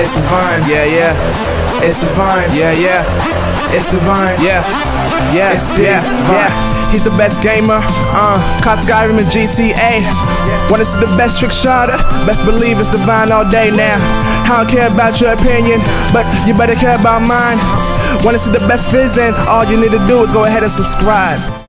It's divine, yeah, yeah. It's divine, yeah, yeah. It's divine, yeah, yeah, it's yeah, yeah. He's the best gamer, uh, caught Skyrim and GTA. Wanna see the best trick shotter? Best believe it's divine all day now. I don't care about your opinion, but you better care about mine. Wanna see the best viz? Then all you need to do is go ahead and subscribe.